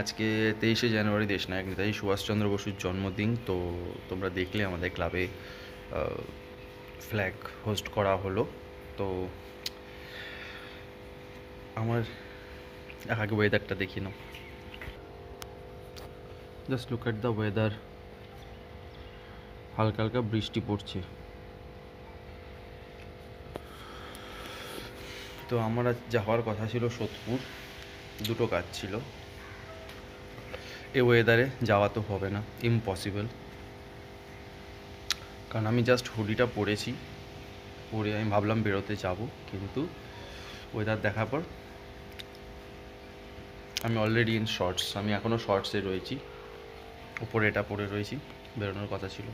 আজকে তেইশে জানুয়ারি দেশনায়ক নেতাজি সুভাষচন্দ্র বসুর জন্মদিন, তো তোমরা দেখলে আমাদের ক্লাবে ফ্ল্যাগ হোস্ট করা হলো। তো আমার আগে ওয়েদারটা দেখি নাও। Just look at the weather হালকা হালকা বৃষ্টি পড়ছে। তো আমার আজ যাওয়ার কথা ছিল সোদপুর দুটো কাজ ছিল। এ ওয়েদারে যাওয়া তো হবে না ইম্পসিবল কারণ আমি জাস্ট হুডিটা পরেছি, পরে আমি ভাবলাম বেরোতে যাব, কিন্তু ওয়েদার দেখার পর আমি অলরেডি ইন শর্টস আমি এখনও শর্টসে রয়েছি, উপরে এটা পরে রয়েছি, বেরোনোর কথা ছিল।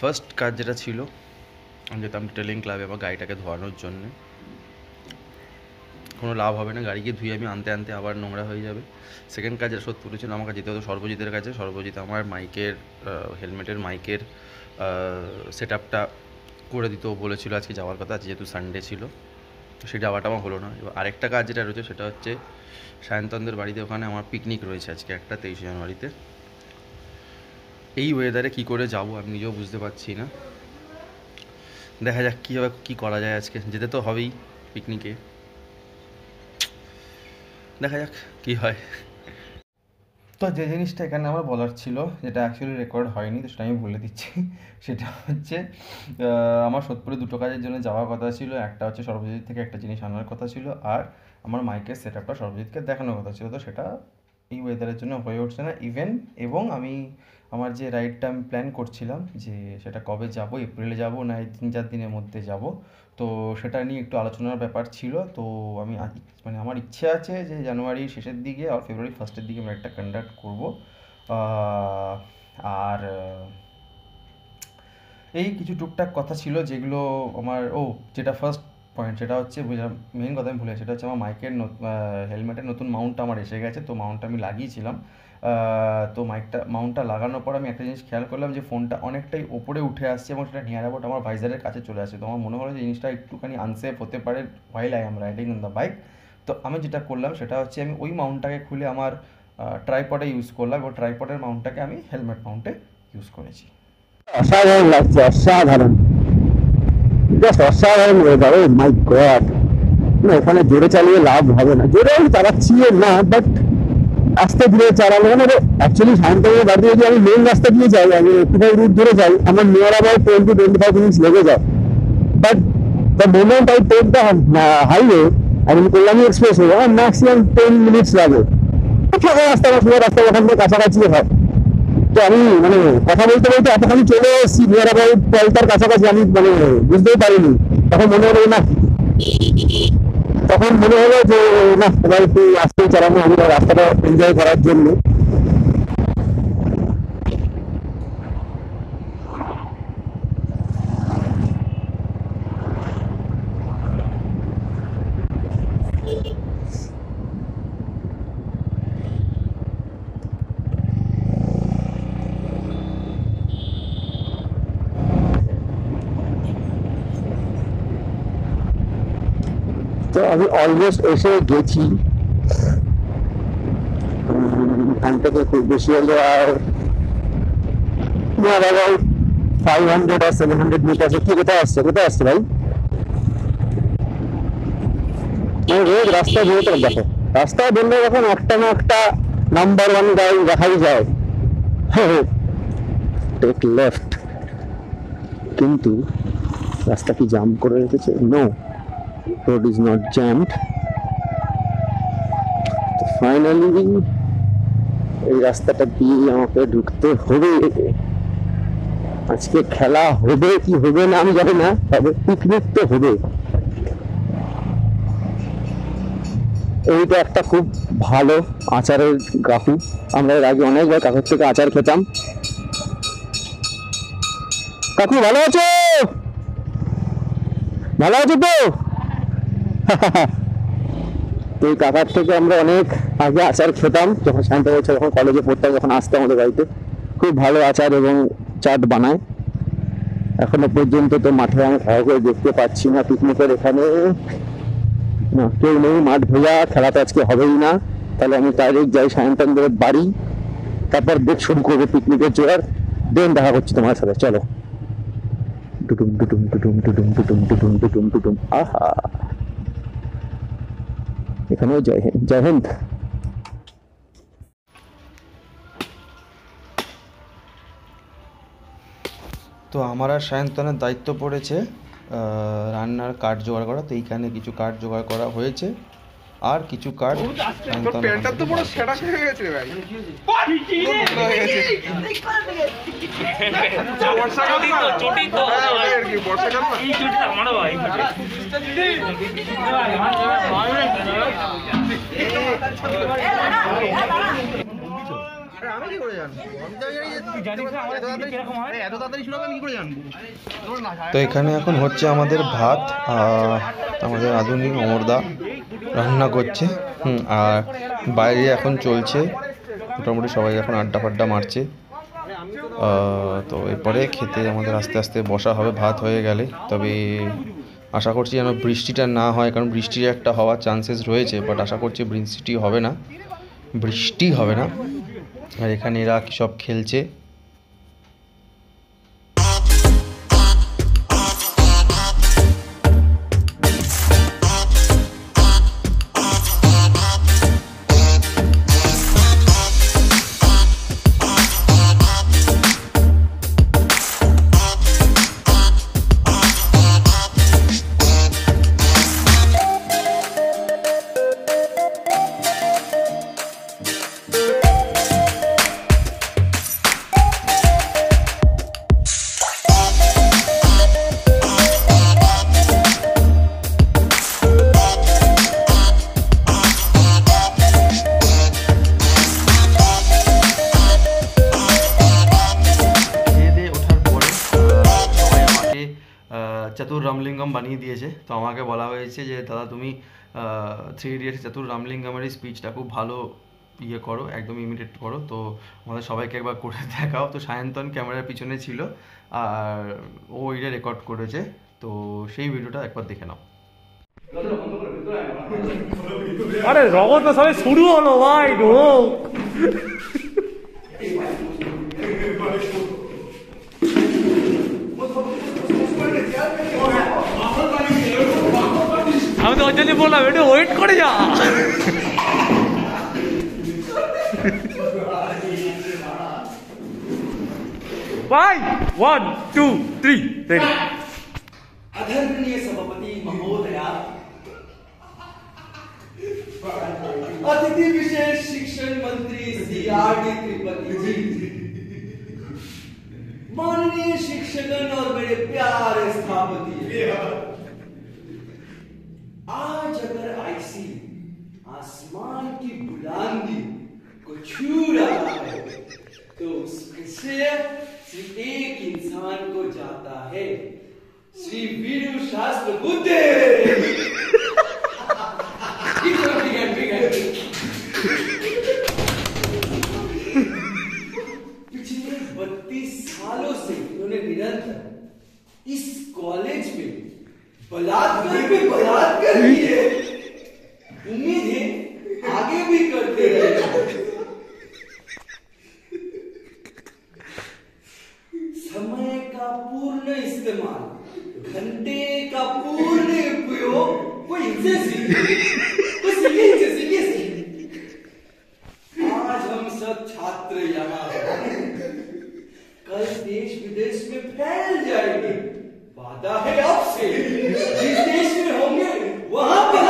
ফার্স্ট কাজ যেটা ছিল, আমি যেতাম ডিটেলিং ক্লাবে আমার গাড়িটাকে ধোয়ানোর জন্যে কোনো লাভ হবে না, গাড়িকে ধুয়ে আমি আনতে আনতে আবার নোংরা হয়ে যাবে। সেকেন্ড কাজ যেটা, সত্যি ছিল আমাকে যেতে হতো সর্বজিতের কাছে। সর্বজিৎ আমার মাইকের হেলমেটের মাইকের সেট আপটা করে দিত। বলেছিল আজকে যাওয়ার কথা যেহেতু সানডে ছিল সেই যাওয়াটা আমার হলো না। এবার আরেকটা কাজ যেটা রয়েছে, সেটা হচ্ছে সায়ন্তনদের বাড়িতে ওখানে আমার পিকনিক রয়েছে আজকে একটা, তেইশে জানুয়ারিতে। এই ওয়েদারে কী করে যাব আমি নিজেও বুঝতে পারছি না। দেখা যাক কীভাবে, কী করা যায় আজকে। যেতে তো হবেই পিকনিকে দেখা যাক কি হয়। তো যে জিনিসটা এখানে আমার বলার ছিল, যেটা অ্যাকচুয়ালি রেকর্ড হয়নি, তো সেটা আমি বলে দিচ্ছি। সেটা হচ্ছে আমার সোদপুরে দুটো কাজের জন্য যাওয়ার কথা ছিল। একটা হচ্ছে সর্বজিৎ থেকে একটা জিনিস আনার কথা ছিল, আর আমার মাইকের সেট আপটা সর্বজিৎকে দেখানোর কথা ছিল। তো সেটা এই ওয়েদারের জন্য হয়ে উঠছে না। ইভেন এবং আমি আমার যে রাইডটা আমি প্ল্যান করছিলাম যে সেটা কবে যাব এপ্রিলে যাব না এই তিন চার দিনের মধ্যে যাব, তো সেটা নিয়ে একটু আলোচনার ব্যাপার ছিল। তো আমি মানে আমার ইচ্ছে আছে যে জানুয়ারির শেষের দিকে আর ফেব্রুয়ারি ফার্স্টের দিকে আমি একটা কন্ডাক্ট করব। আর এই কিছু টুকটাক কথা ছিল যেগুলো আমার, ও যেটা ফার্স্ট পয়েন্ট সেটা হচ্ছে মেন কথা আমি ভুলে সেটা হচ্ছে আমার মাইকের হেলমেটের নতুন মাউন্টটা আমার এসে গেছে, তো মাউন্টটা আমি লাগিয়েছিলাম। তো মাইকটা মাউন্টটা লাগানোর পর আমি একটা জিনিস খেয়াল করলাম যে ফোনটা অনেকটাই ওপরে উঠে আসছে এবং সেটা নিয়ার অ্যাবাউট আমার ভাইজারের কাছে চলে আসছে। তো আমার মনে হলো যে জিনিসটা একটুখানি আনসেফ হতে পারে while I am riding on the bike তো আমি যেটা করলাম, সেটা হচ্ছে আমি ওই মাউন্টটাকে খুলে আমার ট্রাইপডে ইউজ করলাম এবং ট্রাইপডের মাউন্টটাকে আমি হেলমেট মাউন্টে ইউজ করেছি। অসাধারণ লাগছে, অসাধারণ। জাস্ট অসাধারণ ওয়েদার ও মাই গড না এখানে জোরে চালিয়ে লাভ হবে না জোরে আমি চালাচ্ছি না বাট আস্তে ধীরে চালালে মানে অ্যাকচুয়ালি শান্তভাবে বাড়ি যদি আমি মেন রাস্তা দিয়ে যাই আমি একটুখানি রুট ধরে যাই আমার near about twenty twenty five minutes লেগে যায় but the moment I take the highway আমি কল্যাণী এক্সপ্রেস হয়ে আমার ম্যাক্সিমাম টেন মিনিটস লাগে ফাঁকা রাস্তা আমার সোজা রাস্তা ওখান থেকে কাছাকাছি হয় তো আমি মানে কথা বলতে বলতে এতখানি চলে এসেছি নিয়ার অ্যাবাউট পলতার কাছাকাছি, আমি মানে বুঝতেই পারিনি। তখন মনে হলো, না। তখন মনে হলো যে, না, এবার একটু আসতে চালানো আমি রাস্তাটা এনজয় করার জন্য। তো আমি অলমোস্ট এসে গেছি। এখান থেকে খুব বেশি হলে আর নিয়ার অ্যাবাউট ফাইভ হান্ড্রেড আর সেভেন হান্ড্রেড মিটার কি কোথায় আসছে? কোথায় আসছে ভাই? রোজ রাস্তা বেরোতে দেখো রাস্তায় বেরোলে যখন একটা না একটা নাম্বার ওয়ান গাড়ি দেখাই যায়। টেক লেফট কিন্তু রাস্তা কি জাম করে রেখেছে? No road is not jammed তো ফাইনালি এই রাস্তাটা দিয়ে আমাকে ঢুকতে হবে। আজকে খেলা হবে কি হবে না, আমি জানি না, তবে পিকনিক তো হবে। এইটা একটা খুব ভালো আচারের কাকু আমরা এর আগে অনেকবার কাকুর থেকে আচার খেতাম। কাকু, ভালো আছো? ভালো আছো তো? তো এই কাকার থেকে আমরা অনেক আগে আচার খেতাম, যখন শান্ত হয়েছে, যখন কলেজে পড়তাম, যখন আসতাম আমাদের বাড়িতে। খুব ভালো আচার এবং চাট বানায়। এখনও পর্যন্ত তো মাঠে আমি ভালো করে দেখতে পাচ্ছি না পিকনিকের এখানে। না, কেউ নেই, মাঠ ভেজা খেলা তো আজকে হবেই না। তাহলে আমি ডাইরেক্ট যাই সায়ন্তনদের বাড়ি। তারপর দেখ শুরু করব পিকনিকের জোয়ার। দেন দেখা করছি তোমার সাথে, চলো। টুটুম টুটুম টুটুম টুটুম টুটুম টুটুম টুটুম টুটুম, আহা। এখানেও জয় হিন্দ জয় হিন্দ। তো আমার আর সায়ন্তনের দায়িত্ব পড়েছে রান্নার কাঠ জোগাড় করা, তো এইখানে কিছু কাঠ জোগাড় করা হয়েছে। আর কিছু কাজ আমি কি করে গেছে? তো এখানে এখন হচ্ছে আমাদের ভাত আমাদের আধুনিক অমরদা। রান্না করছে। হুম, আর বাইরে এখন চলছে। মোটামুটি সবাই এখন আড্ডা ফাড্ডা মারছে। তো এরপরে খেতে আমাদের আস্তে আস্তে বসা হবে, ভাত হয়ে গেলে। তবে আশা করছি যেন বৃষ্টিটা না হয়, কারণ বৃষ্টির একটা হওয়ার চান্সেস রয়েছে বাট আশা করছি বৃষ্টি হবে না। বৃষ্টি হবে না। আর এখানে এরা সব খেলছে? চতুর রামলিঙ্গম বানিয়ে দিয়েছে। তো আমাকে বলা হয়েছে যে, দাদা, তুমি থ্রি ইডিয়টস চতুর রামলিঙ্গমের এই স্পিচটা খুব ভালো ইয়ে করো, একদম ইমিডিয়েট করো। তো আমাদের সবাইকে একবার করে দেখাও। তো সায়ন্তন ক্যামেরার পিছনে ছিল, আর ও এটা রেকর্ড করেছে। তো সেই ভিডিওটা একবার দেখে নাও। আরে, রগত তো সবে শুরু হলো, ভাই ঢোক আমি তো ওর জন্য বললাম একটু ওয়েট করে যা ভাই ওয়ান টু থ্রি রেডি आदरणीय सभापति महोदया अतिथि विशेष शिक्षण मंत्री श्री आर डी त्रिपाठी जी माननीय शिक्षकगण और मेरे प्यारे स्थापति एक इंसान को जाता है। श्री वीरू शास्त्र बुद्ध। पिछले बत्तीस सालों से इन्होंने निरंतर इस कॉलेज में बलात्कार पे बलात्कार किए। उम्मीद है सब छात्र यहाँ कल देश विदेश में फैल जाएँगे। वादा है आपसे। जिस देश में होंगे, वहाँ पर।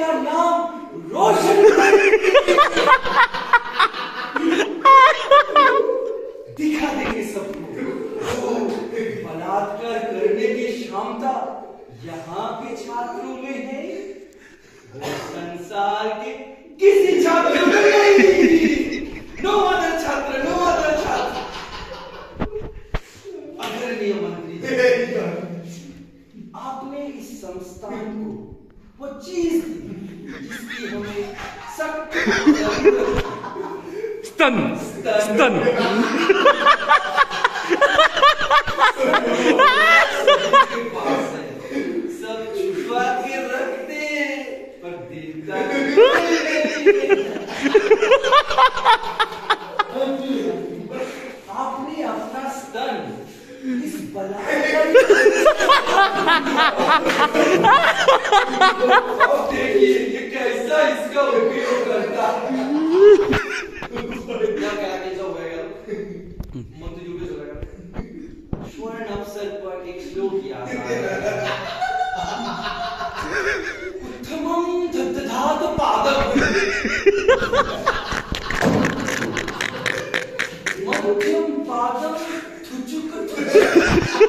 का नाम रोशन दिखा देंगे सबको। बलात्कार करने की क्षमता यहाँ के छात्रों में है वो संसार के किसी छात्र में नहीं। नो अदर छात्र नो अदर छात्र। आदरणीय मंत्री आपने इस संस्थान को वो चीज़ जिसकी हमें सख्त है। स्तन। स्तन। आपने अपना स्तन इस बलात्कारी अब देखिए ये कैसा इसका उपयोग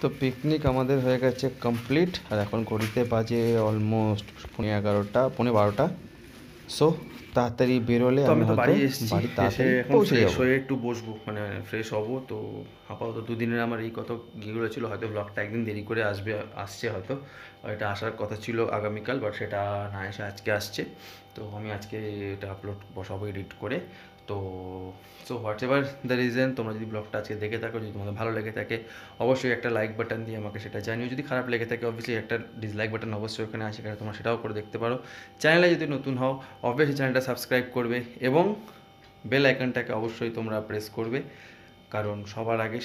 তো পিকনিক আমাদের হয়ে গেছে কমপ্লিট আর এখন ঘড়িতে বাজে অলমোস্ট পনেরো এগারোটা পনেরো বারোটা। সো তাড়াতাড়ি বেরোলে আমি তো বাড়ি এসেছি এসে এখন ফ্রেশ হয়ে একটু বসবো মানে ফ্রেশ হব। তো আপাতত দুদিনের আমার এই কত গিয়েগুলো ছিল হয়তো ব্লগটা একদিন দেরি করে আসবে আসছে হয়তো। এটা আসার কথা ছিল আগামীকাল বাট সেটা না এসে আজকে আসছে। তো আমি আজকে এটা আপলোড বসাবো এডিট করে। তো so whatsoever the reason তোমরা যদি ব্লগটা আজকে দেখে থাকো, যদি তোমাদের ভালো লেগে থাকে, অবশ্যই একটা লাইক বাটন দিয়ে আমাকে সেটা জানিও। যদি খারাপ লেগে থাকে অবশ্যই একটা ডিসলাইক বাটন অবশ্যই ওখানে আছে, সেখানে তোমরা সেটাও করে দেখতে পারো। চ্যানেলে যদি নতুন হও অবশ্যই চ্যানেলটা সাবস্ক্রাইব করবে এবং বেল আইকনটাকে অবশ্যই তোমরা প্রেস করবে, কারণ সবার আগে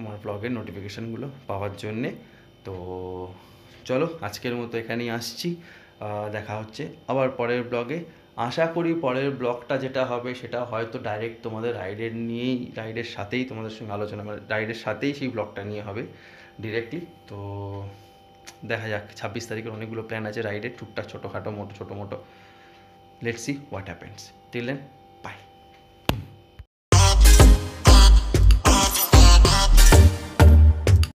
আমার ব্লগের নোটিফিকেশানগুলো পাওয়ার জন্যে। তো, চলো আজকের মতো এখানেই আসছি। দেখা হচ্ছে। আবার পরের ব্লগে আশা করি পরের ব্লগটা যেটা হবে, সেটা হয়তো ডাইরেক্ট তোমাদের রাইডের নিয়েই রাইডের সাথেই তোমাদের সঙ্গে আলোচনা মানে রাইডের সাথেই সেই ব্লগটা নিয়ে হবে ডিরেক্টলি তো দেখা যাক, ছাব্বিশ তারিখের অনেকগুলো প্ল্যান আছে রাইডের টুকটাক ছোটোখাটো, মোটো ছোটো মোটো। Let's see what happens till then bye